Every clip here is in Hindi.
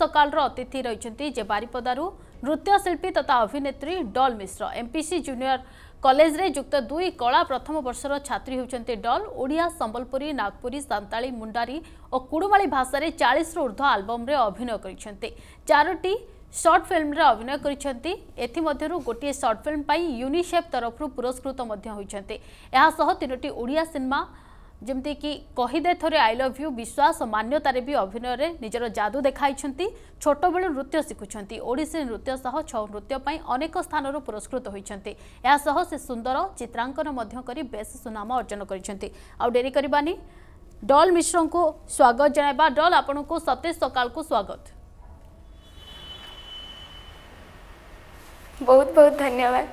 সকালৰ অতিথি ৰৈচন্তি যে বারিপদৰ নৃত্য শিল্পী তথা অভিনেত্রী ডল मिश्रा এমপিসি জ्युनিয়ৰ কলেজৰে যুক্ত দুই কলা প্ৰথম বৰ্ষৰ ছাত্রী হৈচন্তি ডল ওড়িয়া সম্বলপউৰি नागпуৰি সাঁন্তালী মুণ্ডাৰি অ কোড়ুৱালী ভাষারে 40 ৰ ঊৰ্ধৰ অ্যালবামৰে অভিনয় কৰিচন্তি চাৰটি শৰ্ট ফিল্মৰে অভিনয় কৰিচন্তি এতিমাধৰ গটি শৰ্ট ফিল্ম পাই ইউনিসেফৰ তৰফৰ পুরস্কারক্ৰত মধ্য হৈচন্তি ইয়া সহ তিনিটি ওড়িয়া cinema ଯେମିତିକି କହିଦେ ଥରେ ଆଇ ଲଭ୍ ୟୁ ବିଶ୍ୱାସ ମାନ୍ୟତାରେ ବି ଅଭିନୟରେ ନିଜର ଯାଦୁ ଦେଖାଇଛନ୍ତି ଛୋଟବେଳୁ ନୃତ୍ୟ ଶିଖୁଛନ୍ତି ଓଡ଼ିଶୀ ନୃତ୍ୟ ସହ ଛଉ ନୃତ୍ୟ ପାଇଁ ଅନେକ ସ୍ଥାନରୁ ପୁରସ୍କୃତ ହୋଇଛନ୍ତି ଏହାସହ ସେ ସୁନ୍ଦର ଚିତ୍ରାଙ୍କନ ମଧ୍ୟ କରି ବେଶ୍ ସୁନାମ ଅର୍ଜନ କରିଛନ୍ତି ଆଉ ଡେରି କରିବାନି ଡଲ୍ ମିଶ୍ରଙ୍କୁ ସ୍ୱାଗତ ଜଣାଇବା ଡଲ୍ ଆପଣଙ୍କୁ ସତେଜ ସକାଳକୁ ସ୍ୱାଗତ ବହୁତ ବହୁତ ଧନ୍ୟବାଦ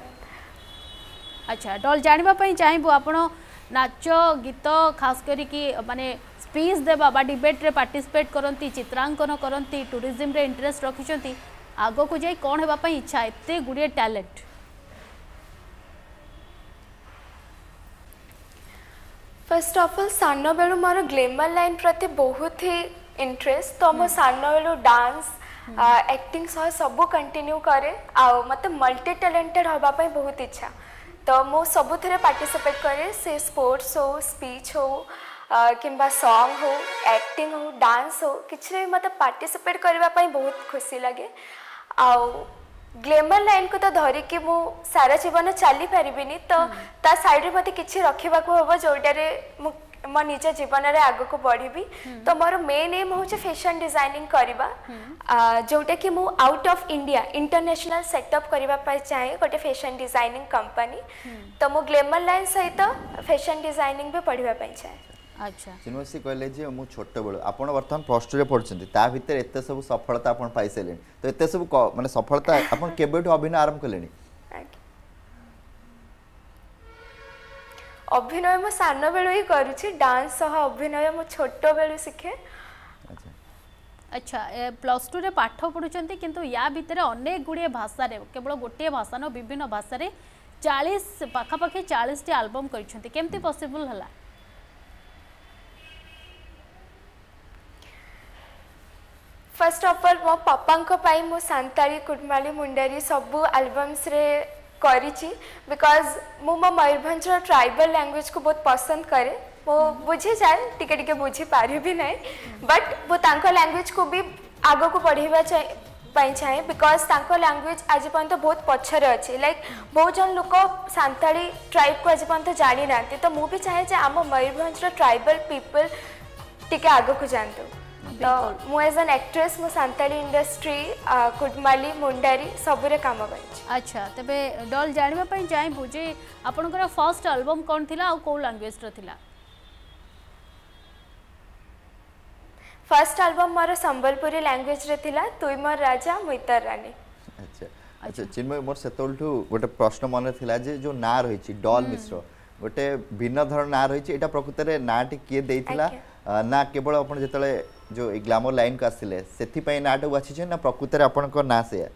ଆଚ୍ଛା ଡଲ୍ ଜାଣିବା ପାଇଁ ଚାହିଁବୁ ଆପଣ নাচ গীত খাস করিকি মানে স্পিচ দেবা বা ডিবেট্রে পার্টিসিপেট করতে চিত্রাঙ্কন করতে ট্যুরিজমে ইন্টরেস্ট রাখি আগক যাই কম হওয়া ইচ্ছা এত গুড়িয়ে ট্যালেন্ট ଫାର୍ଷ୍ଟ ଅଫ୍ ଅଲ୍ ସାନ ବେଳୁ ମୋର ଗ୍ଲେମର୍ ଲାଇନ୍ ପ୍ରତି ବହୁତ ହି ଇଣ୍ଟରେଷ୍ଟ ତ ମୋ ସାନ ବେଳୁ ଡାନ୍ସ ଆକ୍ଟିଂ ସହ ସବୁ କଣ୍ଟିନ୍ୟୁ କରେ ଆଉ ମୋତେ ମଲ୍ଟି ଟ୍ୟାଲେଣ୍ଟେଡ଼ ହେବା ପାଇଁ ବହୁତ ଇଚ୍ଛା তো মু সবুথে পার্টিসিপেট করে সে স্পোর্টস হো স্পিচ হো কিংবা সং হো আক্টিং হো ডান্স হো কিছু মতো পার্টিসিপেট করা বহুত খুশি লাগে আও গ্লেমর লাইন কু তো ধরিকি মু সারা জীবন চালি পারিবিনি তো তা সাইডে মতো কিছু রখিবাকু হব যোটারে মু ମୋ ନିଜ ଜୀବନରେ ଆଗକୁ ବଢ଼ିବି ତ ମୋର ମେନ୍ ଏମ୍ ହେଉଛି ଫ୍ୟାସନ୍ ଡିଜାଇନିଂ କରିବା ଯେଉଁଟାକି ମୁଁ out of India international setup କରିବା ପାଇଁ ଚାହେଁ ଗୋଟେ ଫ୍ୟାସନ୍ ଡିଜାଇନିଂ କମ୍ପାନୀ ତ ମୁଁ ଗ୍ଲେମର ଲାଇନ୍ ସହିତ ଫ୍ୟାସନ୍ ଡିଜାଇନିଂ ବି ପଢ଼ିବା ପାଇଁ ଚାହେଁ ଆଚ୍ଛା ଶ୍ରୀନିବାସୀ କହିଲେ ଯେ ମୁଁ ଛୋଟବେଳୁ ଆପଣ ବର୍ତ୍ତମାନ ପ୍ଲସ୍ ଟୁରେ ପଢ଼ୁଛନ୍ତି ତା ଭିତରେ ଏତେ ସବୁ ସଫଳତା ଆପଣ ପାଇସାରିଲେଣି ତ ଏତେ ସବୁ ମାନେ ସଫଳତା ଆପଣ କେବେଠୁ ଅଭିନୟ ଆରମ୍ଭ କଲେଣି ଅଭିନୟ ମୁଁ ସାନ ବେଳୁ ହିଁ କରୁଛି ଡାନ୍ସ ସହ ଅଭିନୟ ମୁଁ ଛୋଟ ବେଳୁ ଶିଖେ আচ্ছা প্লস টু রে পাঠ পড়ুছেন কিন্তু ইয়া ভিতরে অনেক গুড়িয়ে ভাষার কেবল গোটিয়ে ভাষা ন বিভিন্ন ভাষার চাশ পাখাপাখি চাশটি আলবম করছেন কেমতি পসিবল হল ফার্স্ট অফ অল মো পাপাঙ্ মু সাঁতাড়ি কুটমালি মুন্ডারি সবু আলবমসরে করেছি বিকজ মু মো ময়ূরভঞ্জর ট্রাইবাল ল্যাঙ্গুয়েজ কু বহুত পছন্দ করে মু বুঝি যায় টিকে টিকে বুঝি পারিবি নাই বট মু তাঙ্ক ল্যাঙ্গুয়েজ কু বি আগকু পড়াইবা চাই ପାଇଁ ଚାହେଁ ବିକଜ୍ ତାଙ୍କ ଲାଙ୍ଗୁଏଜ୍ ଆଜି ପର୍ଯ୍ୟନ୍ତ ବହୁତ ପଛରେ ଅଛି ଲାଇକ୍ ବହୁତ ଜଣ ଲୋକ ସାନ୍ତାଳୀ ଟ୍ରାଇବ୍କୁ ଆଜି ପର୍ଯ୍ୟନ୍ତ ଜାଣିନାହାନ୍ତି ତ ମୁଁ ବି ଚାହେଁ ଯେ ଆମ ମୟୂରଭଞ୍ଜର ଟ୍ରାଇବାଲ୍ ପିପୁଲ୍ ଟିକେ ଆଗକୁ ଯାଆନ୍ତୁ ମୁଁ ଏଜ୍ ଆନ୍ ଆକ୍ଟ୍ରେସ୍ ମୁଁ ସାନ୍ତାଳୀ ଇଣ୍ଡଷ୍ଟ୍ରି କୁଡ଼ମାଲି ମୁଣ୍ଡାରୀ ସବୁରେ କାମ କରିଛି ଆଚ୍ଛା ତେବେ ଡଲ୍ ଜାଣିବା ପାଇଁ ଚାହିଁବୁ ଯେ ଆପଣଙ୍କର ଫାର୍ଷ୍ଟ ଆଲବମ୍ କ'ଣ ଥିଲା ଆଉ କେଉଁ ଲାଙ୍ଗୁଏଜ୍ର ଥିଲା ଫାର୍ଷ୍ଟ ଆଲବମ୍ ମୋର ସମ୍ବଲପୁରୀ ଲାଙ୍ଗୁଏଜ୍ରେ ଥିଲା ତୁଇ ମୋର ରାଜା ମୁଇଁ ତୋର ରାନୀ ଆଚ୍ଛା ଆଚ୍ଛା ଚିନ୍ମୟ ମୋର ସେତେବେଳଠୁ ଗୋଟେ ପ୍ରଶ୍ନ ମନରେ ଥିଲା ଯେ ଯେଉଁ ନାଁ ରହିଛି ଡଲ୍ ମିଶ୍ର ଗୋଟେ ଭିନ୍ନ ଧରଣ ନାଁ ରହିଛି ଏଇଟା ପ୍ରକୃତରେ ନାଁଟି କିଏ ଦେଇଥିଲା ନା କେବଳ ଆପଣ ଯେତେବେଳେ ଯେଉଁ ଏଇ ଗ୍ଲାମର ଲାଇନ୍କୁ ଆସିଲେ ସେଥିପାଇଁ ନାଁଟାକୁ ବାଛିଛନ୍ତି ନା ପ୍ରକୃତରେ ଆପଣଙ୍କ ନାଁ ସେୟା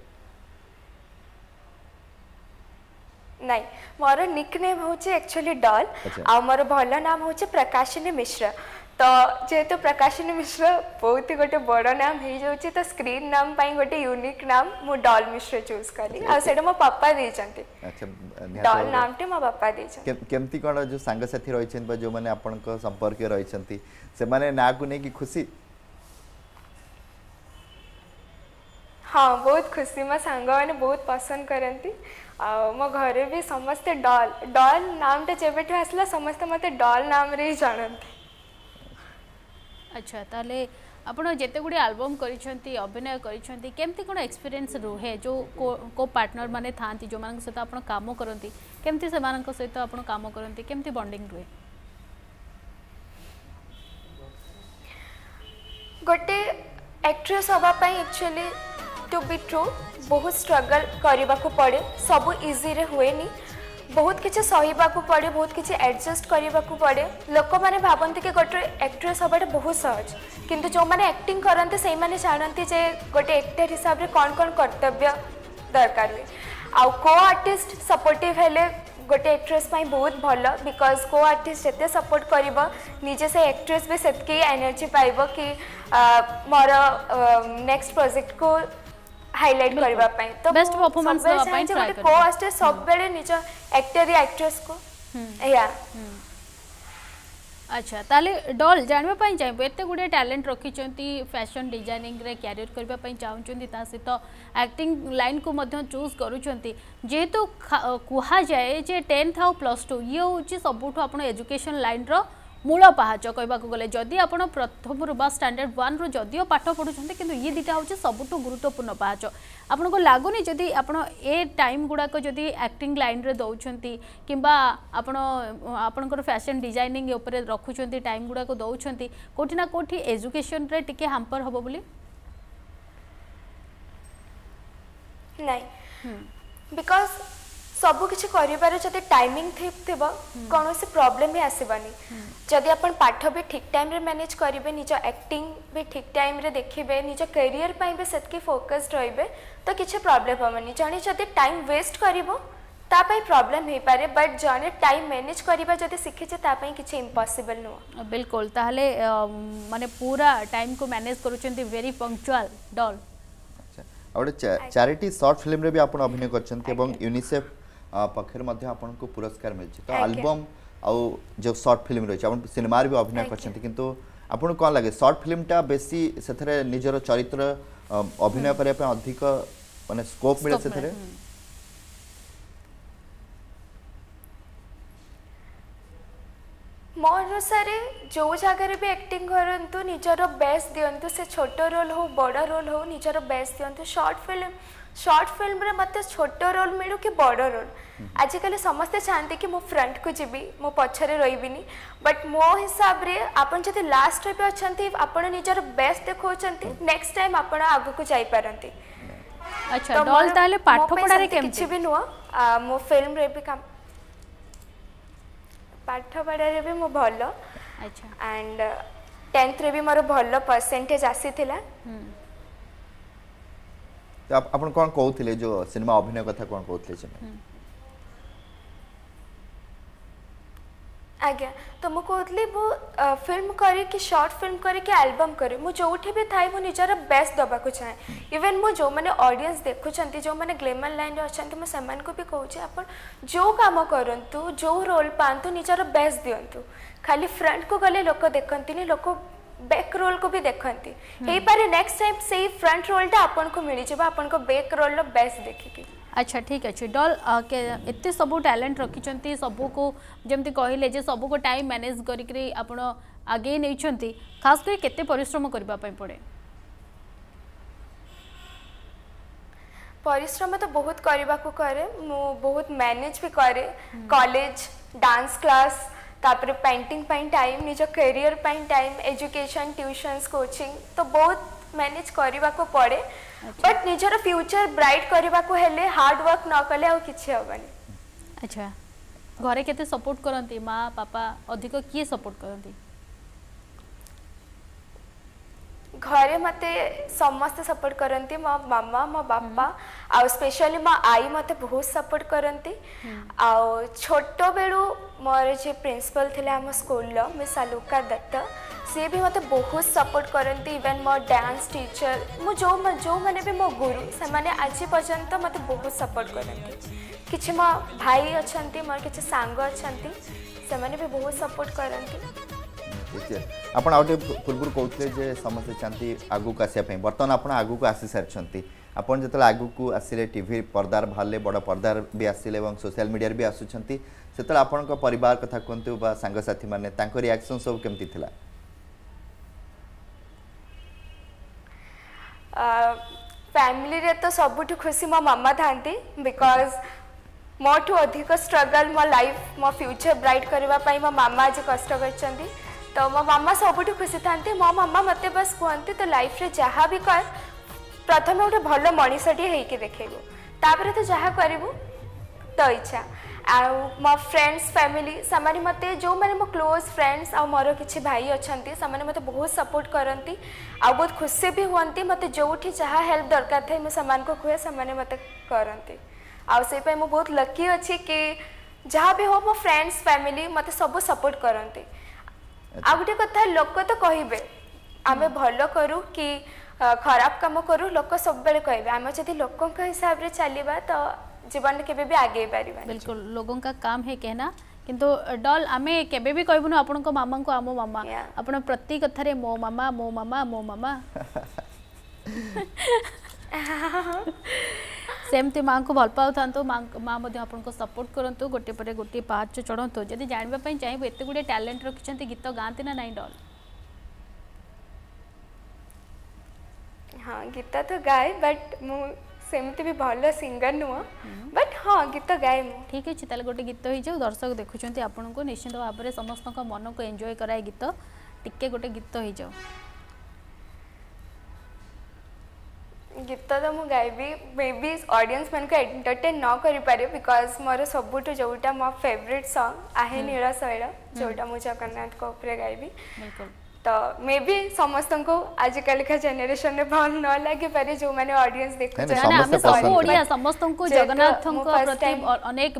ନାଇଁ ମୋର ନିକନେମ୍ ହେଉଛି ଆକ୍ଚୁଆଲି ଡଲ୍ ଆଉ ମୋର ଭଲ ନାମ ହେଉଛି ପ୍ରକାଶିନୀ ମିଶ୍ର ତ ଯେହେତୁ ପ୍ରକାଶିନୀ ମିଶ୍ର ବହୁତ ଗୋଟେ ବଡ଼ ନାମ ହେଇଯାଉଛି ତ ସ୍କ୍ରିନ୍ ନାମ ପାଇଁ ଗୋଟେ ୟୁନିକ୍ ନାମ ମୁଁ ଡଲ୍ ମିଶ୍ର ଚୁଜ୍ କଲି ଆଉ ସେଇଟା ମୋ ବାପା ଦେଇଛନ୍ତି ଡଲ୍ ନାମଟି ମୋ ବାପା ଦେଇଛନ୍ତି କେମିତି କ'ଣ ଯେଉଁ ସାଙ୍ଗସାଥି ରହିଛନ୍ତି ବା ଯେଉଁମାନେ ଆପଣଙ୍କ ସମ୍ପର୍କୀୟ ରହିଛନ୍ତି से माने ना को नहीं खुशी हाँ बहुत खुशी मैं सांग मैंने बहुत पसंद करती मो घरे भी समस्ते डॉल डॉल नाम टे तो जेबे टे आसला मते डॉल नाम रे ही जानती अच्छा ताले अपनो जेते गुडी एल्बम करी छंती अभिनय करी छंती केमती कोन एक्सपीरियंस रोहे जो को, को पार्टनर माने थांती जो मान सहित अपनो काम करंती केमती से मानन को सहित अपनो काम करंती केमती बॉन्डिंग रोहे ଗୋଟେ ଆକ୍ଟ୍ରେସ୍ ହେବା ପାଇଁ ଆକ୍ଚୁଆଲି ଟୁ ବି ଟ୍ରୁ ବହୁତ ଷ୍ଟ୍ରଗଲ୍ କରିବାକୁ ପଡ଼େ ସବୁ ଇଜିରେ ହୁଏନି ବହୁତ କିଛି ସହିବାକୁ ପଡ଼େ ବହୁତ କିଛି ଆଡ଼ଜଷ୍ଟ କରିବାକୁ ପଡ଼େ ଲୋକମାନେ ଭାବନ୍ତି କି ଗୋଟେ ଆକ୍ଟ୍ରେସ୍ ହେବାଟା ବହୁତ ସହଜ କିନ୍ତୁ ଯେଉଁମାନେ ଆକ୍ଟିଂ କରନ୍ତି ସେଇମାନେ ଜାଣନ୍ତି ଯେ ଗୋଟେ ଆକ୍ଟର ହିସାବରେ କ'ଣ କ'ଣ କର୍ତ୍ତବ୍ୟ ଦରକାର ହୁଏ ଆଉ କୋ ଆର୍ଟିଷ୍ଟ ସପୋର୍ଟିଭ୍ ହେଲେ ଗୋଟେ ଆକ୍ଟ୍ରେସ୍ ପାଇଁ ବହୁତ ଭଲ ବିକଜ୍ କେଉଁ ଆର୍ଟିଷ୍ଟ ଯେତେ ସପୋର୍ଟ କରିବ ନିଜେ ସେ ଆକ୍ଟ୍ରେସ୍ ବି ସେତିକି ଏନର୍ଜି ପାଇବ କି ମୋର ନେକ୍ସଟ ପ୍ରୋଜେକ୍ଟକୁ ହାଇଲାଇଟ୍ କରିବା ପାଇଁ ତ ସବୁବେଳେ ଚାହୁଁଛି ଗୋଟେ କେଉଁ ଆର୍ଟିଷ୍ଟ ସବୁବେଳେ ନିଜ ଆକ୍ଟର ଆକ୍ଟ୍ରେସ୍କୁ ଏଇଆ আচ্ছা তাহলে ডল জাঁয়া চাইব এত গুড়ে ট্যালেন্ট রক্ষি ফ্যাশন ডিজাইনিং রে ক্যারিয়র করা চাহুন তা সহ আক্টিং লাইন কু চুজ করুন যেহেতু কুহযায়ে যে টেন্থ আউ প্লস টু ইয়ে হচ্ছে সবুঠু আপনার এজুকেশন লাইন র মূল পাহাচ কহবাকে গেলে যদি আপনার প্রথমর বা স্ট্যান্ডার্ড ওয়ান্র যদিও পাঠ পড়ুছেন কিন্তু ইয়ে দুইটা হচ্ছে সবুঠু গুরুত্বপূর্ণ পাহাচ আপনার লাগুনি যদি আপনার এ টাইম গুড়াক যদি আক্টিং লাইন্রে দৌঁছেন কিংবা আপনার আপনার ফ্যাশন ডিজাইনিং উপরে রখুছেন টাইম গুড়াক দৌঁছেন কোটি না কোটি এজুকেশনরে টিকে হাম্পর হব বলে নাই বিকজ ସବୁକିଛି କରିବାର ଯଦି ଟାଇମିଂ ଥିବ କୌଣସି ପ୍ରୋବ୍ଲେମ୍ ବି ଆସିବନି ଯଦି ଆପଣ ପାଠ ବି ଠିକ୍ ଟାଇମ୍ରେ ମ୍ୟାନେଜ୍ କରିବେ ନିଜ ଆକ୍ଟିଂ ବି ଠିକ୍ ଟାଇମ୍ରେ ଦେଖିବେ ନିଜ କ୍ୟାରିୟର୍ ପାଇଁ ବି ସେତିକି ଫୋକସ୍ଡ ରହିବେ ତ କିଛି ପ୍ରୋବ୍ଲେମ୍ ହେବନି ଜଣେ ଯଦି ଟାଇମ୍ ୱେଷ୍ଟ କରିବ ତା ପାଇଁ ପ୍ରୋବ୍ଲେମ୍ ହେଇପାରେ ବଟ୍ ଜଣେ ଟାଇମ୍ ମ୍ୟାନେଜ୍ କରିବା ଯଦି ଶିଖିଛେ ତା ପାଇଁ କିଛି ଇମ୍ପସିବଲ୍ ନୁହଁ ବିଲକୁଲ ତାହେଲେ ମାନେ ପୁରା ଟାଇମ୍କୁ ମ୍ୟାନେଜ୍ କରୁଛନ୍ତି ଭେରି ପଙ୍କଚୁଆଲ୍ ଡଲ୍ ଆଉ ଗୋଟେ ଚାରିଟି ସର୍ଟ ଫିଲ୍ମରେ ବି ଆପଣ ଅଭିନୟ କରିଛନ୍ତି ଏବଂ ୟୁନିସେଫ୍ पक्षर पुरस्कार मिली तो आलबम आउ जो सर्ट फिल्म रही है सिनेमार भी अभिनय करते किंतु लगे सर्ट फिल्मटा बेसी हम्म। हम्म। से निजर चरित्र अभिनय करने अधिक मानने स्कोप मिले से ମୋ ଅନୁସାରେ ଯେଉଁ ଜାଗାରେ ବି ଆକ୍ଟିଂ କରନ୍ତୁ ନିଜର ବେଷ୍ଟ ଦିଅନ୍ତୁ ସେ ଛୋଟ ରୋଲ୍ ହଉ ବଡ଼ ରୋଲ୍ ହଉ ନିଜର ବେଷ୍ଟ ଦିଅନ୍ତୁ ସର୍ଟ ଫିଲ୍ମ ସର୍ଟ ଫିଲ୍ମରେ ମୋତେ ଛୋଟ ରୋଲ୍ ମିଳୁ କି ବଡ଼ ରୋଲ୍ ଆଜିକାଲି ସମସ୍ତେ ଚାହାନ୍ତି କି ମୁଁ ଫ୍ରଣ୍ଟକୁ ଯିବି ମୁଁ ପଛରେ ରହିବିନି ବଟ୍ ମୋ ହିସାବରେ ଆପଣ ଯଦି ଲାଷ୍ଟରେ ବି ଅଛନ୍ତି ଆପଣ ନିଜର ବେଷ୍ଟ ଦେଖାଉଛନ୍ତି ନେକ୍ସଟ ଟାଇମ୍ ଆପଣ ଆଗକୁ ଯାଇପାରନ୍ତି ତାହେଲେ ପାଠ ପଢ଼ାରେ କିଛି ବି ନୁହଁ ମୋ ଫିଲ୍ମରେ ବି ପାଠ ପଢ଼ାରେ ବି ମୁଁ ଭଲ ଆଣ୍ଡ ଟେନ୍ଥରେ ବି ମୋର ଭଲ ପରସେଣ୍ଟେଜ୍ ଆସିଥିଲା ଆପଣ କ'ଣ କହୁଥିଲେ ଯେଉଁ ସିନେମା ଅଭିନୟ କଥା କ'ଣ କହୁଥିଲେ ସେମାନେ ଆଜ୍ଞା ତ ମୁଁ କହୁଥିଲି ମୁଁ ଫିଲ୍ମ କରିକି ସର୍ଟ ଫିଲ୍ମ କରିକି ଆଲବମ୍ କରେ ମୁଁ ଯେଉଁଠି ବି ଥାଏ ମୁଁ ନିଜର ବେଷ୍ଟ ଦେବାକୁ ଚାହେଁ ଇଭେନ୍ ମୁଁ ଯେଉଁମାନେ ଅଡ଼ିଏନ୍ସ ଦେଖୁଛନ୍ତି ଯେଉଁମାନେ ଗ୍ଲେମର ଲାଇନ୍ରେ ଅଛନ୍ତି ମୁଁ ସେମାନଙ୍କୁ ବି କହୁଛି ଆପଣ ଯେଉଁ କାମ କରନ୍ତୁ ଯେଉଁ ରୋଲ୍ ପାଆନ୍ତୁ ନିଜର ବେଷ୍ଟ ଦିଅନ୍ତୁ ଖାଲି ଫ୍ରଣ୍ଟକୁ ଗଲେ ଲୋକ ଦେଖନ୍ତିନି ଲୋକ बैक रोल को भी देखती है पारे नेक्स्ट टाइम से फ्रंट रोल टा आपन को मिली को बैक रोल लो बेस्ट देखिके अच्छा ठीक अच्छे डल एत सब टैलेंट रखिंट सब को जमी कहले सब को टाइम मैनेज कर आगे नहीं खास करते परिश्रम करने पड़े परिश्रम तो बहुत करने को कहे मु बहुत मैनेज भी करे कॉलेज डांस क्लास ତାପରେ ପେଣ୍ଟିଂ ପାଇଁ ଟାଇମ୍ ନିଜ କ୍ୟାରିୟର ପାଇଁ ଟାଇମ୍ ଏଜୁକେସନ୍ ଟ୍ୟୁସନ୍ସ କୋଚିଂ ତ ବହୁତ ମ୍ୟାନେଜ୍ କରିବାକୁ ପଡ଼େ ବଟ୍ ନିଜର ଫ୍ୟୁଚର ବ୍ରାଇଟ୍ କରିବାକୁ ହେଲେ ହାର୍ଡ଼ ୱାର୍କ ନ କଲେ ଆଉ କିଛି ହେବନି ଆଚ୍ଛା ଘରେ କେତେ ସପୋର୍ଟ କରନ୍ତି ମା ବାପା ଅଧିକ କିଏ ସପୋର୍ଟ କରନ୍ତି ଘରେ ମୋତେ ସମସ୍ତେ ସପୋର୍ଟ କରନ୍ତି ମୋ ମାମା ମୋ ବାପା ଆଉ ସ୍ପେଶାଲି ମୋ ଆଈ ମୋତେ ବହୁତ ସପୋର୍ଟ କରନ୍ତି ଆଉ ଛୋଟବେଳୁ ମୋର ଯିଏ ପ୍ରିନ୍ସିପାଲ୍ ଥିଲେ ଆମ ସ୍କୁଲର ମିସ୍ ଆଲୁକା ଦତ୍ତ ସିଏ ବି ମୋତେ ବହୁତ ସପୋର୍ଟ କରନ୍ତି ଇଭେନ୍ ମୋ ଡ୍ୟାନ୍ସ ଟିଚର୍ ମୁଁ ଯେଉଁ ଯେଉଁମାନେ ବି ମୋ ଗୁରୁ ସେମାନେ ଆଜି ପର୍ଯ୍ୟନ୍ତ ମୋତେ ବହୁତ ସପୋର୍ଟ କରନ୍ତି କିଛି ମୋ ଭାଇ ଅଛନ୍ତି ମୋର କିଛି ସାଙ୍ଗ ଅଛନ୍ତି ସେମାନେ ବି ବହୁତ ସପୋର୍ଟ କରନ୍ତି ନିଶ୍ଚୟ ଆପଣ ଆଉ ଟିକେ ପୂର୍ବରୁ କହୁଥିଲେ ଯେ ସମସ୍ତେ ଚାହାନ୍ତି ଆଗକୁ ଆସିବା ପାଇଁ ବର୍ତ୍ତମାନ ଆପଣ ଆଗକୁ ଆସିସାରିଛନ୍ତି ଆପଣ ଯେତେବେଳେ ଆଗକୁ ଆସିଲେ ଟିଭି ପର୍ଦ୍ଦାର ବାହାରିଲେ ବଡ଼ ପର୍ଦ୍ଦାର ବି ଆସିଲେ ଏବଂ ସୋସିଆଲ ମିଡ଼ିଆରେ ବି ଆସୁଛନ୍ତି ସେତେବେଳେ ଆପଣଙ୍କ ପରିବାର କଥା କୁହନ୍ତୁ ବା ସାଙ୍ଗସାଥିମାନେ ତାଙ୍କ ରିଆକ୍ସନ୍ ସବୁ କେମିତି ଥିଲା ଫ୍ୟାମିଲିରେ ତ ସବୁଠୁ ଖୁସି ମୋ ମାମା ଥାନ୍ତି ବିକଜ୍ ମୋଠୁ ଅଧିକ ଷ୍ଟ୍ରଗଲ୍ ମୋ ଲାଇଫ୍ ମୋ ଫ୍ୟୁଚର୍ ବ୍ରାଇଟ୍ କରିବା ପାଇଁ ମୋ ମାମା ଆଜି କଷ୍ଟ କରିଛନ୍ତି ତ ମୋ ମାମା ସବୁଠୁ ଖୁସି ଥାନ୍ତି ମୋ ମାମା ମୋତେ ବାସ୍ କୁହନ୍ତି ତୁ ଲାଇଫ୍ରେ ଯାହା ବି କର ପ୍ରଥମେ ଗୋଟେ ଭଲ ମଣିଷଟିଏ ହେଇକି ଦେଖେଇବୁ ତାପରେ ତୁ ଯାହା କରିବୁ ତ ଇଚ୍ଛା ଆଉ ମୋ ଫ୍ରେଣ୍ଡସ୍ ଫ୍ୟାମିଲି ସେମାନେ ମୋତେ ଯେଉଁମାନେ ମୋ କ୍ଲୋଜ୍ ଫ୍ରେଣ୍ଡସ୍ ଆଉ ମୋର କିଛି ଭାଇ ଅଛନ୍ତି ସେମାନେ ମୋତେ ବହୁତ ସପୋର୍ଟ କରନ୍ତି ଆଉ ବହୁତ ଖୁସି ବି ହୁଅନ୍ତି ମୋତେ ଯେଉଁଠି ଯାହା ହେଲ୍ପ ଦରକାର ଥାଏ ମୁଁ ସେମାନଙ୍କୁ କୁହେ ସେମାନେ ମୋତେ କରନ୍ତି ଆଉ ସେଇପାଇଁ ମୁଁ ବହୁତ ଲକି ଅଛି କି ଯାହା ବି ହଉ ମୋ ଫ୍ରେଣ୍ଡସ୍ ଫ୍ୟାମିଲି ମୋତେ ସବୁ ସପୋର୍ଟ କରନ୍ତି ଆଉ ଗୋଟେ କଥା ଲୋକ ତ କହିବେ ଆମେ ଭଲ କରୁ କି ଖରାପ କାମ କରୁ ଲୋକ ସବୁବେଳେ କହିବେ ଆମେ ଯଦି ଲୋକଙ୍କ ହିସାବରେ ଚାଲିବା ତ ଜୀବନରେ କେବେ ବି ଆଗେଇ ପାରିବା ବିଲକୁଲ ଲୋକଙ୍କ କାମ ହେ କହନା କିନ୍ତୁ ଡଲ୍ ଆମେ କେବେ ବି କହିବୁନୁ ଆପଣଙ୍କ ମାମାଙ୍କୁ ଆମ ମାମା ଆପଣ ପ୍ରତି କଥାରେ ମୋ ମାମା ମୋ ମାମା ମୋ ମାମା ସେମିତି ମାଆଙ୍କୁ ଭଲ ପାଉଥାନ୍ତୁ ମା' ମଧ୍ୟ ଆପଣଙ୍କୁ ସପୋର୍ଟ କରନ୍ତୁ ଗୋଟିଏ ପରେ ଗୋଟିଏ ପାହାଚ ଚଢ଼ନ୍ତୁ ଯଦି ଜାଣିବା ପାଇଁ ଚାହିଁବୁ ଏତେ ଗୁଡ଼ିଏ ଟ୍ୟାଲେଣ୍ଟ ରଖିଛନ୍ତି ଗୀତ ଗାଆନ୍ତି ନା ନାଇଁ ଡଲ୍ ହଁ ଗୀତ ତ ଗାଏ ବଟ୍ ମୁଁ ସେମିତି ବି ଭଲ ସିଙ୍ଗର ନୁହଁ ବଟ୍ ହଁ ଗୀତ ଗାଏ ମୁଁ ଠିକ୍ ଅଛି ତାହେଲେ ଗୋଟେ ଗୀତ ହେଇଯାଉ ଦର୍ଶକ ଦେଖୁଛନ୍ତି ଆପଣଙ୍କୁ ନିଶ୍ଚିନ୍ତ ଭାବରେ ସମସ୍ତଙ୍କ ମନକୁ ଏନ୍ଜୟ କରାଏ ଗୀତ ଟିକେ ଗୋଟେ ଗୀତ ହେଇଯାଉ गीत तो मुझ गायबी मे बी अडियस मैं एंटरटेन न कर पारे बिकज मोर सब जो मो फेवरेट सॉन्ग आहे नील शैल जो जगन्नाथ को गायबी तो मे बी समस्त को आजिकलिका जेनेसन में भल न लगे पारे जो मैंने अडियस देखा समस्त जगन्नाथ अनेक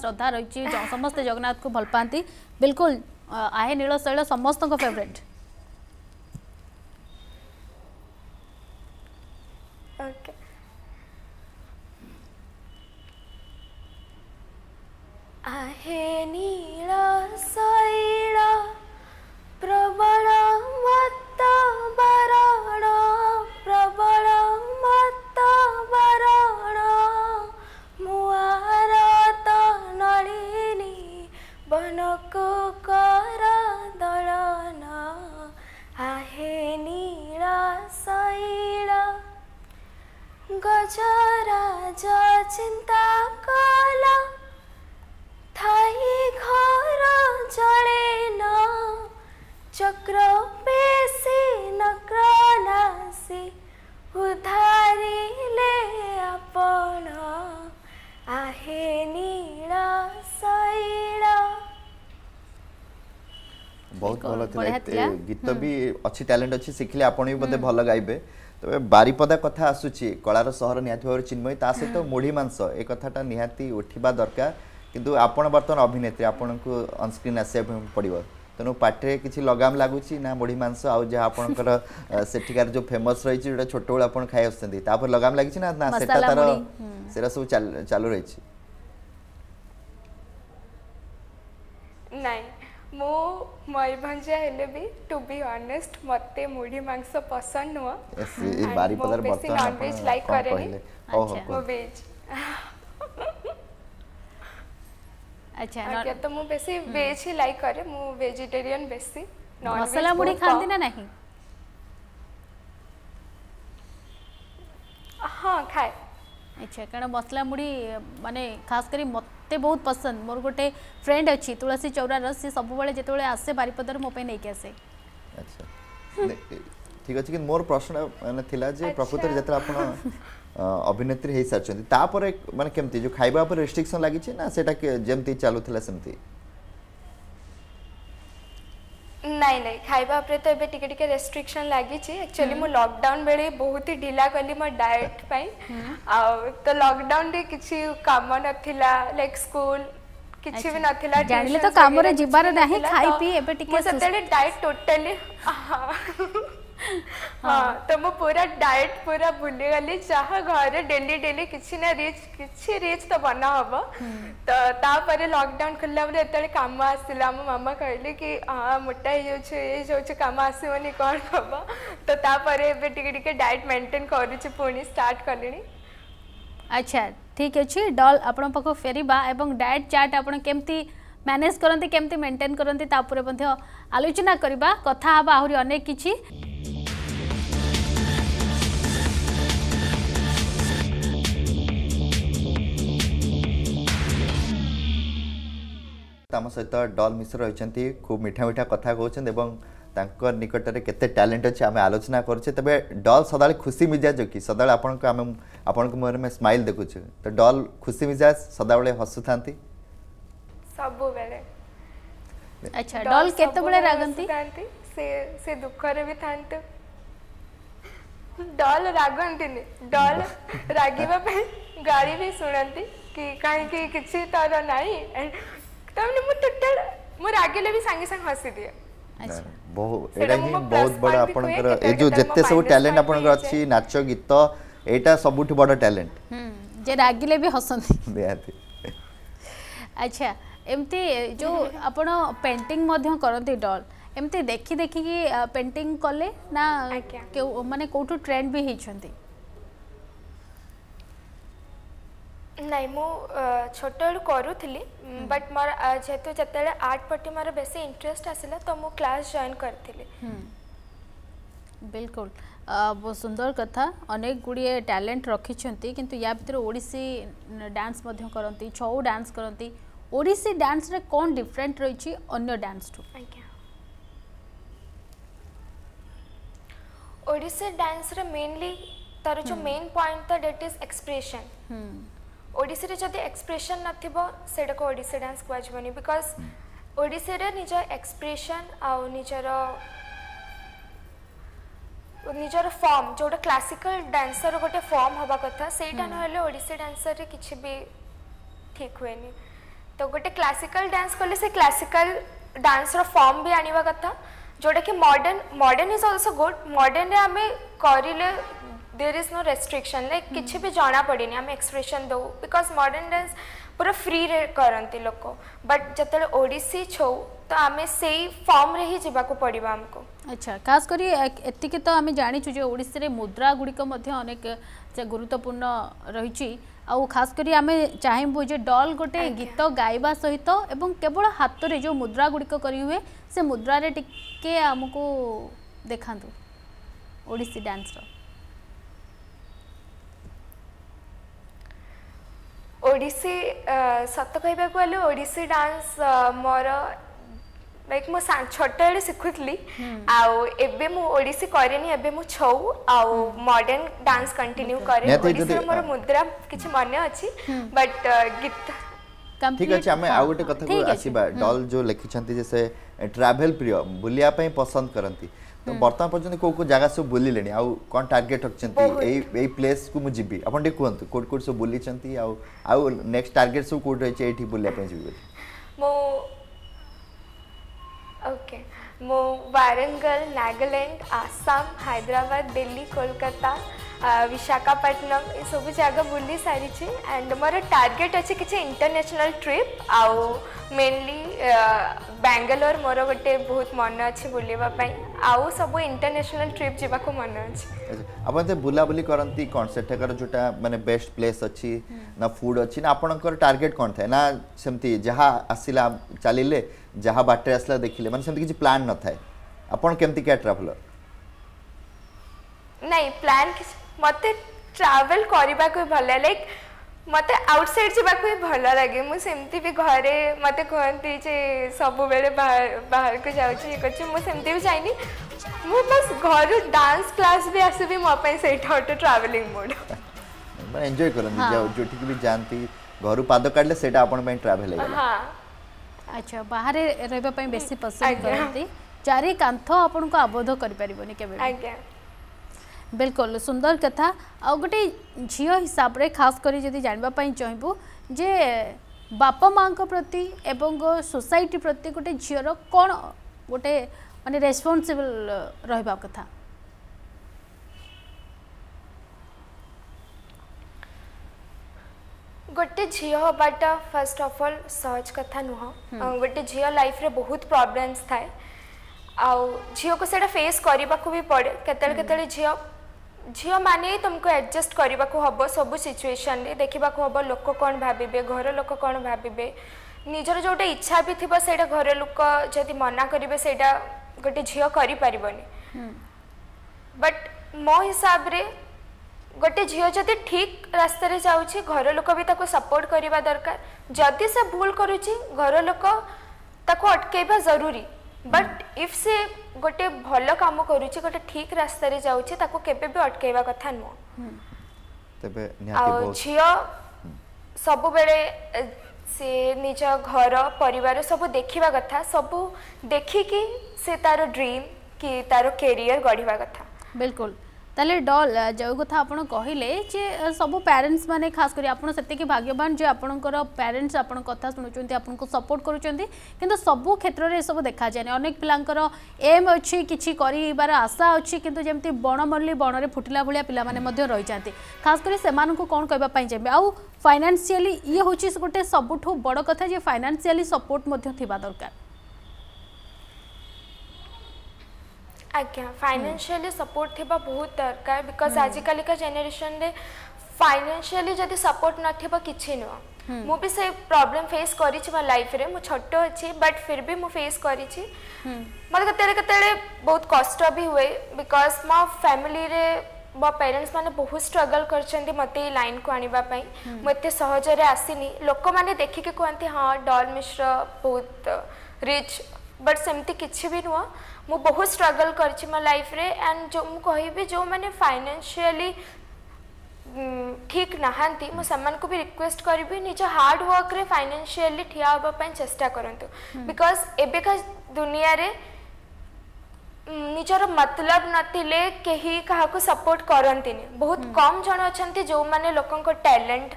श्रद्धा रही समस्त जगन्नाथ को भल पाती बिलकुल आहे नील शैल समस्त फेवरेट Okay. ବହୁତ ଭଲ ଥିଲା ଗୀତ ବି ଅଛି ଟ୍ୟାଲେଣ୍ଟ ଅଛି ଶିଖିଲେ ଆପଣ ବି ବୋଧେ ଭଲ ଗାଇବେ তবে বারিপদা কথা আসুচি কলার সহর নিহতি ভাবে চিন্ময়ী তা সহ মুঢ়ি মাংস এ কথাটা নিহতি উঠিবা দরকার কিন্তু আপনার বর্তমান অভিনেত্রী আপনার অনস্ক্রিন আসা পড়ব তেমন পাটে কিছু লগাম লাগুচি না মুঢ়ি মাংস আপনার সেঠিকার যে ফেমস রয়েছে যেটা ছোটবেলা আপনার খাই আসছেন তাপরে লগাম লাগিছে না না সেটা তার সেটা সব চালু রয়েছে নাই ମୁଁ ମୟୂରଭଞ୍ଜିଆ ହେଲେ ବି ଟୁ ବି ଅନେଷ୍ଟ ମୋତେ ମୁଢ଼ି ମାଂସ ପସନ୍ଦ ନୁହଁ ବେଶୀ ନନଭେଜ ଲାଇକ୍ କରେନି ମୁଁ ଭେଜ ଆଚ୍ଛା ଆଜ୍ଞା ତ ମୁଁ ବେଶୀ ଭେଜ ହିଁ ଲାଇକ୍ କରେ ମୁଁ ଭେଜିଟେରିଆନ ବେଶୀ ମସଲା ମୁଢ଼ି ଖାଆନ୍ତି ନା ନାହିଁ ହଁ ଖାଏ ଆଚ୍ଛା କାରଣ ମସଲା ମୁଢ଼ି ମାନେ ଖାସ୍ କରି ମୋତେ ମୋତେ ବହୁତ ପସନ୍ଦ ମୋର ଗୋଟେ ଫ୍ରେଣ୍ଡ ଅଛି ତୁଳସୀ ଚଉରାର ସେ ସବୁବେଳେ ଯେତେବେଳେ ଆସେ ବାରିପଦାରୁ ମୋ ପାଇଁ ନେଇକି ଆସେ ଆଚ୍ଛା ଠିକ୍ ଅଛି କିନ୍ତୁ ମୋର ପ୍ରଶ୍ନ ମାନେ ଥିଲା ଯେ ପ୍ରକୃତରେ ଯେତେବେଳେ ଆପଣ ଅଭିନେତ୍ରୀ ହେଇସାରିଛନ୍ତି ତାପରେ ମାନେ କେମିତି ଯେଉଁ ଖାଇବା ଉପରେ ରେଷ୍ଟ୍ରିକ୍ସନ୍ ଲାଗିଛି ନା ସେଇଟା ଯେମିତି ଚାଲୁଥିଲା ସେମିତି ନାଇଁ ନାଇଁ ଖାଇବା ଉପରେ ତ ଏବେ ଟିକେ ଟିକେ ରେଷ୍ଟ୍ରିକ୍ସନ୍ ଲାଗିଛି ଆକ୍ଚୁଆଲି ମୁଁ ଲକଡାଉନ୍ ବେଳେ ବହୁତ ହି ଢିଲା କଲି ମୋ ଡାଏଟ୍ ପାଇଁ ଆଉ ତ ଲକଡାଉନ୍ରେ କିଛି କାମ ନଥିଲା ଲାଇକ୍ ସ୍କୁଲ କିଛି ବି ନଥିଲା ଜାଣିଲେ ତ କାମରେ ଯିବାର ନାହିଁ ଖାଇ ପିଇ ଏବେ ଟିକେ ସେତେବେଳେ ଡାଏଟ୍ ଟୋଟାଲି हाँ, हाँ तो मु पूरा डाएट पूरा भूली गली जहाँ घर डेली डेली किसी ना रिच किसी रिच तो बना हम हम्म। तो तापर लकडाउन खोलला बेले ये कम आसला मो मामा कहले कि हाँ मोटा हो जाऊ कम आसवनी कौन हम तो तापर एबे डाएट मेंटेन करुच्छे कले अच्छा ठीक अच्छे डल आपण फेर फेरिबा एवं डाएट चार्ट आपण केमती ମ୍ୟାନେଜ୍ କରନ୍ତି କେମିତି ମେଣ୍ଟେନ୍ କରନ୍ତି ତା ଉପରେ ମଧ୍ୟ ଆଲୋଚନା କରିବା आम सहित डल मिश्र रही खूब मीठा मीठा कथा कहते हैं निकटर के टैलेंट अच्छे आम आलोचना करुचे तेज डल सदा खुशी मिजाज कि सदा आपण आपण मुहर में स्माइल देखुचे तो डल खुशी मिजाज सदा बेले हसु था सब बेले अच्छा डल केते बेले रागंती से से दुख रे भी थांते डल रागंतीनी डल रागिबा पे गाड़ी भी सुनती कि कहीं किसी तरह नहीं ତାମାନେ ମୁଁ ଟୋଟାଲ ମୁଁ ରାଗିଲେ ବି ସାଙ୍ଗେ ସାଙ୍ଗେ ହସିଦିଏ ବହୁ ଏଇଟା ହିଁ ବହୁତ ବଡ଼ ଆପଣଙ୍କର ଏ ଯେଉଁ ଯେତେ ସବୁ ଟ୍ୟାଲେଣ୍ଟ ଆପଣଙ୍କର ଅଛି ନାଚ ଗୀତ ଏଇଟା ସବୁଠୁ ବଡ଼ ଟ୍ୟାଲେଣ୍ଟ ଯେ ରାଗିଲେ ବି ହସନ୍ତି ନିହାତି ଆଚ୍ଛା ଏମିତି ଯେଉଁ ଆପଣ ପେଣ୍ଟିଂ ମଧ୍ୟ କରନ୍ତି ଡଲ୍ ଏମିତି ଦେଖି ଦେଖିକି ପେଣ୍ଟିଂ କଲେ ନା ମାନେ କେଉଁଠୁ ଟ୍ରେଣ୍ଡ ବି ହେଇଛନ୍ତି ना मु छोट बलू करी बट मोर जेहतु जो आर्ट प्रति मोर बेस इंटरेस्ट आसला तो मुझे क्लास जॉन करी बिल्कुल बहुत सुंदर कथा अनेक गुड़े टैलेंट रखिंट कि या भर ओडी डांस करती छऊ डांस करती ओडी डांस रे कौन डिफरेंट रही अगर डांस टू ओडी डांस रे मेनली तार जो मेन पॉइंट था डेट इज एक्सप्रेशन ଓଡ଼ିଶୀରେ ଯଦି ଏକ୍ସପ୍ରେସନ୍ ନଥିବ ସେଇଟାକୁ ଓଡ଼ିଶୀ ଡ୍ୟାନ୍ସ କୁହାଯିବନି ବିକଜ ଓଡ଼ିଶୀରେ ନିଜ ଏକ୍ସପ୍ରେସନ୍ ଆଉ ନିଜର ନିଜର ଫର୍ମ ଯେଉଁଟା କ୍ଲାସିକାଲ ଡ୍ୟାନ୍ସର ଗୋଟେ ଫର୍ମ ହେବା କଥା ସେଇଟା ନହେଲେ ଓଡ଼ିଶୀ ଡ୍ୟାନ୍ସରରେ କିଛି ବି ଠିକ୍ ହୁଏନି ତ ଗୋଟେ କ୍ଲାସିକାଲ ଡ୍ୟାନ୍ସ କଲେ ସେ କ୍ଲାସିକାଲ ଡ୍ୟାନ୍ସର ଫର୍ମ ବି ଆଣିବା କଥା ଯେଉଁଟାକି modern modern is also good ମଡ଼ର୍ଣ୍ଣରେ ଆମେ କରିଲେ there is no restriction like किसी भी जना पड़े आम एक्सप्रेसन दे बिकज मडर्ण डांस पूरा फ्री करते लोक बट जो ओडी छो तो आम से फर्म रे ही जी पड़ आमको अच्छा खास करके तो आम जानी ओडी मुद्रा गुड़िक गुरुत्वपूर्ण रही आउ खास करी आमे चाहेबू जो डल गोटे गीत गायबा सहित एवं केवल हाथ में जो मुद्रा गुड़िक करी से मुद्रा रे टिके आमको देखा ओडी डांस रो ଓଡ଼ିଶୀ ସତ କହିବାକୁ ଗଲେ ଓଡ଼ିଶୀ ଡ୍ୟାନ୍ସ ମୋର ଲାଇକ୍ ମୁଁ ଛୋଟବେଳେ ଶିଖୁଥିଲି ଆଉ ଏବେ ମୁଁ ଓଡ଼ିଶୀ କରେନି ଏବେ ମୁଁ ଛଉ ଆଉ ମଡର୍ଣ୍ଣ ଡ୍ୟାନ୍ସ କଣ୍ଟିନ୍ୟୁ କରେ ଓଡ଼ିଶୀର ମୋର ମୁଦ୍ରା କିଛି ମନେ ଅଛି ବଟ୍ ଗୀତା ठीक अच्छे आम आउ गोटे कथ आसवा डल जो लिखी से ट्रैवल प्रिय बुलाई पसंद करती तो बर्तमान पर्यटन कौ कौ जगह सब बुले कौन टार्गेट रखते प्लेस को मुझे आपड़ कहते कौट कौट सब बुली नेक्ट टार्गेट सब कौट रही है ये बुलाई ओके मो वारंगल नागालैंड आसाम हैदराबाद दिल्ली कोलकाता विशाखापट्टनम एसबू जगह बुली सारी एंड मोर टार्गेट अच्छे किसी इंटरनेशनल ट्रिप आउ मेनली बैंगालोर मोर गोटे बहुत मन अच्छे बुलवाप आउ सब इंटरनेशनल ट्रिप जावाक मन अच्छे अच्छा, आप बुलाबूली करती कौन सेठाकार जोटा मानते बेस्ट प्लेस अच्छी ना फूड अच्छी ना आपंकर टार्गेट कौन थाए ना सेमती जहाँ आसला चलिए जहाँ बाटे आसला देखिले मैं किसी प्लान न थाए आपड़ क्या ट्राभलर नहीं प्लान किसी ମୋତେ ଟ୍ରାଭେଲ୍ କରିବାକୁ ବି ଭଲ ଲାଇକ୍ ମୋତେ ଆଉଟସାଇଡ୍ ଯିବାକୁ ବି ଭଲ ଲାଗେ ମୁଁ ସେମିତି ବି ଘରେ ମୋତେ କୁହନ୍ତି ଯେ ସବୁବେଳେ ବାହାରକୁ ଯାଉଛି ଇଏ କରୁଛି ମୁଁ ସେମିତି ବି ଯାଇନି ମୁଁ ବାସ୍ ଘରୁ ଡାନ୍ସ କ୍ଲାସ୍ ବି ଆସିବି ମୋ ପାଇଁ ସେଇଟା ଗୋଟେ ଟ୍ରାଭେଲିଂ ମୋଡ଼ ମାନେ ଏନ୍ଜୟ କରନ୍ତି ଯେଉଁଠିକି ବି ଯାଆନ୍ତି ଘରୁ ପାଦ କାଢ଼ିଲେ ସେଇଟା ଆପଣଙ୍କ ପାଇଁ ଟ୍ରାଭେଲ୍ ହେଇଗଲା ଆଚ୍ଛା ବାହାରେ ରହିବା ପାଇଁ ବେଶୀ ପସନ୍ଦ କରନ୍ତି ଚାରି କାନ୍ଥ ଆପଣଙ୍କୁ ଆବଦ୍ଧ କରିପାରିବନି କେବେ ଆଜ୍ଞା बिल्कुल सुंदर कथा आ गोटे झील हिसाब से खास कर जानवाई चाहबू जे बाप माँ प्रति एवं सोसाइटी प्रति गोटे झीर कौन गोटे मान रेस्पनसिबल रहा कथा गोटे झी हवाटा फर्स्ट ऑफ़ ऑल सहज कथा नुह गोटे झी लाइफ रे बहुत प्रॉब्लम्स थाए आ झी को फेस करने को भी पड़े केत झी ଝିଅମାନେ ତୁମକୁ ଆଡ଼ଜଷ୍ଟ କରିବାକୁ ହେବ ସବୁ ସିଚୁଏସନ୍ରେ ଦେଖିବାକୁ ହେବ ଲୋକ କ'ଣ ଭାବିବେ ଘର ଲୋକ କ'ଣ ଭାବିବେ ନିଜର ଯେଉଁଟା ଇଚ୍ଛା ବି ଥିବ ସେଇଟା ଘର ଲୋକ ଯଦି ମନା କରିବେ ସେଇଟା ଗୋଟେ ଝିଅ କରିପାରିବନି ବଟ୍ ମୋ ହିସାବରେ ଗୋଟେ ଝିଅ ଯଦି ଠିକ୍ ରାସ୍ତାରେ ଯାଉଛି ଘର ଲୋକ ବି ତାକୁ ସପୋର୍ଟ କରିବା ଦରକାର ଯଦି ସେ ଭୁଲ କରୁଛି ଘର ଲୋକ ତାକୁ ଅଟକେଇବା ଜରୁରୀ बट इफ से गोटे भल कम कर ठीक रास्त रे जाउचे भी अटकेबा कथा नो सब बेले से निज घर पर सब देखा कथा सब देखिकी से तार ड्रीम कि तार कैरियर गढ़ा कथा बिल्कुल তাহলে ডল যে কথা আপনার কহিলে যে সব প্যারেন্টস মানে খাস করে আপনার সেতিকি ভাগ্যবান যে আপনার প্যারেন্টস আপনার কথা শুণুচ্ছেন আপনার সপোর্ট করছেন কিন্তু সবু ক্ষেত্রে এসব দেখা যায় অনেক পিলাঙ্কর এম অছি কিছু করবার আশা অছি কিন্তু যেমন বণমল্লি বণরে ফুটিলা ভাগ পিলা মানে রয়েছেন খাস করে সে কম কহা চাইবে আউ ফাইনান্সিয়ালি ইয়ে হচ্ছে গোটে সবুঠ বড় কথা যে ফাইনান্সিয়ালি সপোর্ট দরকার ଆଜ୍ଞା ଫାଇନାନ୍ସିଆଲି ସପୋର୍ଟ ଥିବା ବହୁତ ଦରକାର ବିକଜ୍ ଆଜିକାଲିକା ଜେନେରେସନ୍ରେ ଫାଇନାନ୍ସିଆଲି ଯଦି ସପୋର୍ଟ ନଥିବ କିଛି ନୁହଁ ମୁଁ ବି ସେ ପ୍ରୋବ୍ଲେମ୍ ଫେସ୍ କରିଛି ମୋ ଲାଇଫ୍ରେ ମୁଁ ଛୋଟ ଅଛି ବଟ୍ ଫିର୍ ବି ମୁଁ ଫେସ୍ କରିଛି ମୋତେ କେତେବେଳେ କେତେବେଳେ ବହୁତ କଷ୍ଟ ବି ହୁଏ ବିକଜ୍ ମୋ ଫ୍ୟାମିଲିରେ ମୋ ପ୍ୟାରେଣ୍ଟସ୍ ମାନେ ବହୁତ ଷ୍ଟ୍ରଗଲ୍ କରିଛନ୍ତି ମୋତେ ଏଇ ଲାଇନ୍କୁ ଆଣିବା ପାଇଁ ମୁଁ ଏତେ ସହଜରେ ଆସିନି ଲୋକମାନେ ଦେଖିକି କୁହନ୍ତି ହଁ ଡଲ୍ ମିଶ୍ର ବହୁତ ରିଚ୍ ବଟ୍ ସେମିତି କିଛି ବି ନୁହଁ मु बहुत स्ट्रगल कर लाइफ रे एंड जो मुझे जो मैंने फाइनेंशियली ठीक नहांती मु समान को भी रिक्वेस्ट करी निज हार्ड वर्क रे फाइनेंशियली ठिया होबा चेष्टा करंतु बिकॉज़ एबेका दुनिया रे निजर मतलब नथिले केही कहा को सपोर्ट करंतिनी बहुत कम जण अछंती जो माने लोकन को टैलेंट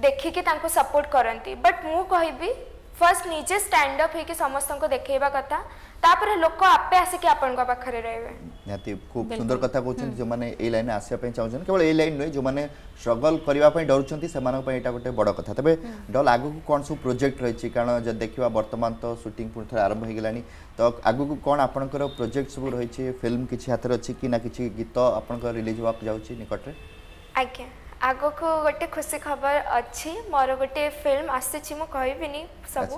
देखि के तांको सपोर्ट करंती बट मु कहिबी फर्स्ट निजे स्टैंड अप हे के समस्तन को देखैबा कथा তাপরে লোক আপে আসিকি আপনার পাখে রহবে নিহতি খুব সুন্দর কথা কৌন যে এই লাইনে আসা চাহুন কেবল এই লাইন নুহে যে স্ট্রগল করা ডরুচ্ছেন সে এটা গোটে বড় কথা তবে ডল আগুক কোণ সব প্রোজেক্ট রয়েছে কারণ যদি দেখা বর্তমান তো সুটিং পুরো থাকে আরম্ভ হয়ে গেল তো আগুক কোণ আপনার প্রোজেক্ট সব রয়েছে ফিল্ম কিছু হাতে অ কি না কিছু গীত আপনার রিলিজ হওয়া যাচ্ছে নিকটরে আজ্ঞা ଆଗକୁ ଗୋଟେ ଖୁସି ଖବର ଅଛି ମୋର ଗୋଟେ ଫିଲ୍ମ ଆସିଛି ମୁଁ କହିବିନି ସବୁ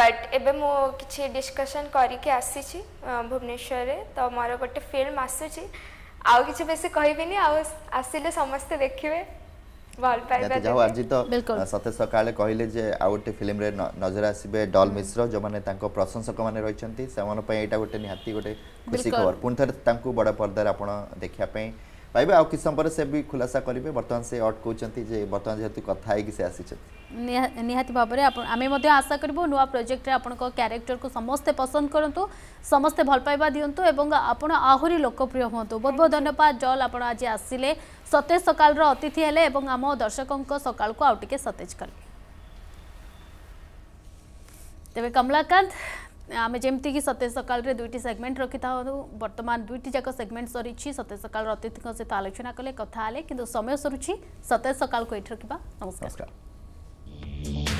ବଟ୍ ଏବେ ମୁଁ କିଛି ଡିସ୍କସନ୍ କରିକି ଆସିଛି ଭୁବନେଶ୍ୱରରେ ତ ମୋର ଗୋଟେ ଫିଲ୍ମ ଆସୁଛି ଆଉ କିଛି ବେଶୀ କହିବିନି ଆଉ ଆସିଲେ ସମସ୍ତେ ଦେଖିବେ ଭଲ ପାଇବା ଯାଉ ଆଜି ତ ସତେ ସକାଳେ କହିଲେ ଯେ ଆଉ ଗୋଟେ ଫିଲ୍ମରେ ନଜର ଆସିବେ ଡଲ୍ ମିଶ୍ର ଯେଉଁମାନେ ତାଙ୍କ ପ୍ରଶଂସକ ମାନେ ରହିଛନ୍ତି ସେମାନଙ୍କ ପାଇଁ ଏଇଟା ଗୋଟେ ନିହାତି ଗୋଟେ ଖୁସି ଖବର ପୁଣି ଥରେ ତାଙ୍କୁ ବଡ଼ ପର୍ଦ୍ଦାରେ ଆପଣ ଦେଖିବା ପାଇଁ পাইবে আউ কি সম্পর্কে সে বি খুলাসা করিবে বর্তমান সে অট কইছন্তি যে বর্তমান যেহেতু কথা হইকি সে আসিছন্তি নিহাতি ভাবে আমি মধ্যে আশা করব নূয়া প্রোজেক্টে আপনার ক্যারেক্টর কু সমস্তে পসন্দ করতু সমস্তে ভাল পাইবা দিওন্তু এবং আপনার আহরি লোকপ্রিয় হুঁতু বহুত বহুত ধন্যবাদ জল আপনার আজ আসলে সতেজ সকালর অতিথি হলে এবং আম দর্শকঙ্ক সকালকু আউ টিকে সতেজ কলে তেবে কমলাকান্ত ଆମେ ଯେମିତିକି ସତେଜ ସକାଳରେ ଦୁଇଟି ସେଗମେଣ୍ଟ ରଖିଥାଉ ବର୍ତ୍ତମାନ ଦୁଇଟି ଯାକ ସେଗମେଣ୍ଟ ସରିଛି ସତେଜ ସକାଳର ଅତିଥିଙ୍କ ସହିତ ଆଲୋଚନା କଲେ କଥା ହେଲେ କିନ୍ତୁ ସମୟ ସରୁଛି ସତେଜ ସକାଳକୁ ଏଇଠି ରଖିବା ନମସ୍କାର